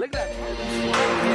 Look at that.